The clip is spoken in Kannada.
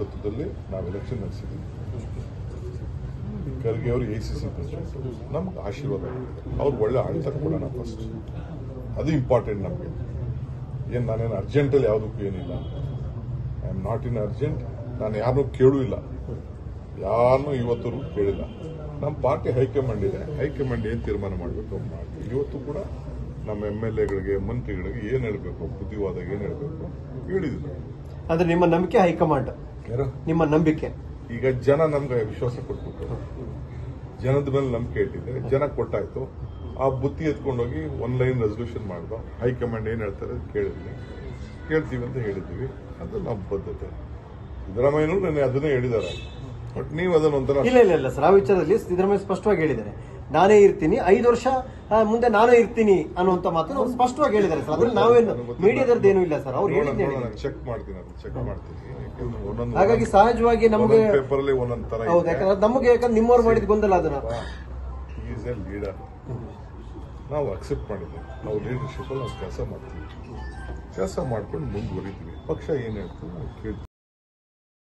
ನೇತೃತ್ವದಲ್ಲಿ ನಾವು ಎಲೆಕ್ಷನ್ ನಡೆಸಿದ್ವಿ. ಖರ್ಗೆ ಅವರು ಎ ಸಿ ಸಿ ನಮ್ಗೆ ಆಶೀರ್ವಾದ ಅವ್ರು ಒಳ್ಳೆ ಆಡಳಿತ ಕೊಡೋಣ ಫಸ್ಟ್ ಅದು ಇಂಪಾರ್ಟೆಂಟ್ ನಮಗೆ. ಏನು ನಾನೇನು ಅರ್ಜೆಂಟಲ್ಲಿ ಯಾವುದಕ್ಕೂ ಏನಿಲ್ಲ. I am not in urgent ನಾನು ಯಾರನ್ನೂ ಕೇಳೂ ಇಲ್ಲ ಯಾರನ್ನೂ ಇವತ್ತರೂ ಕೇಳಿಲ್ಲ. ನಮ್ಮ ಪಾರ್ಟಿ ಹೈಕಮಾಂಡ್ ಇದೆ. ಹೈಕಮಾಂಡ್ ಏನು ತೀರ್ಮಾನ ಮಾಡಬೇಕು ಮಾಡಿ ಇವತ್ತು ಕೂಡ ನಮ್ಮ ಎಂ ಎಲ್ ಎಗಳಿಗೆ, ಮಂತ್ರಿಗಳಿಗೆ ಏನು ಹೇಳಬೇಕು, ಬುದ್ಧಿವಾದಾಗ ಏನು ಹೇಳಬೇಕು ಹೇಳಿದ್ರು ಆದರೆ ನಿಮ್ಮ ನಂಬಿಕೆ ಹೈಕಮಾಂಡ್. ಯಾರು? ನಿಮ್ಮ ನಂಬಿಕೆ. ಈಗ ಜನ ನಮ್ಗೆ ವಿಶ್ವಾಸ ಕೊಟ್ಬಿಟ್ರು. ಜನದ ಮೇಲೆ ನಂಬಿಕೆ ಇಟ್ಟಿದ್ದೆ ಜನ ಕೊಟ್ಟಾಯ್ತು. ಆ ಬುತ್ತಿ ಎತ್ಕೊಂಡೋಗಿ ಒನ್ ಲೈನ್ ರೆಸಲ್ಯೂಷನ್ ಮಾಡಿದ. ಹೈಕಮಾಂಡ್ ಏನ್ ಹೇಳ್ತಾರೆ ಕೇಳಿದ್ವಿ. ಕೇಳ್ತೀವಿ ಅಂತ ಹೇಳಿದ್ವಿ. ಅದು ನಮ್ಮ ಬದ್ಧತೆ. ಸಿದ್ದರಾಮಯ್ಯ ನನಗೆ ಅದನ್ನೇ ಹೇಳಿದ್ದಾರೆ. ಬಟ್ ನೀವು ಅದನ್ನ ಒಂಥರ ಇಲ್ಲ ಇಲ್ಲ ಇಲ್ಲ ಸರ್. ಆ ವಿಚಾರದಲ್ಲಿ ಸಿದ್ದರಾಮಯ್ಯ ಸ್ಪಷ್ಟವಾಗಿ ಹೇಳಿದ್ದಾರೆ. ನಾನೇ ಇರ್ತೀನಿ ಐದು ವರ್ಷ ಮುಂದೆ ನಾನೇ ಇರ್ತೀನಿ ಅನ್ನುವಂತ ಮಾತು ಅವ್ರು ಸ್ಪಷ್ಟವಾಗಿ ಹೇಳಿದ್ದಾರೆ ಸರ್. ಅದ್ರಲ್ಲಿ ನಾವೇನು ಮೀಡಿಯಾದವ್ರದ್ದು ಏನೂ ಇಲ್ಲ ಸರ್. ಅವ್ರು ಹೇಳಿದ್ದೆ ಚೆಕ್ ಮಾಡ್ತೀನಿ ಅದು ಚೆಕ್ ಮಾಡ್ತೀನಿ. ಹಾಗಾಗಿ ಸಹಜವಾಗಿ ನಮಗೆ ಹೌದು ಯಾಕಂದ್ರೆ ನಮಗೆ ಯಾಕಂದ್ರೆ ನಿಮ್ಮವ್ರು ಮಾಡಿದ ಗೊಂದಲ ಅದನ್ನ. ಈಸ್ ಎ ಲೀಡರ್ ನಾವು ಅಕ್ಸೆಪ್ಟ್ ಮಾಡಿದ್ದೀವಿ. ನಾವು ಲೀಡರ್ಶಿಪ್ ಅಲ್ಲಿ ನಾವು ಕೆಲಸ ಮಾಡ್ತೀವಿ. ಕೆಲಸ ಮಾಡ್ಕೊಂಡು ಮುಂದುವರಿತೀವಿ. ಪಕ್ಷ ಏನ್ ಹೇಳ್ತೀವಿ ನಾವು ಕೇಳ್ತೀವಿ.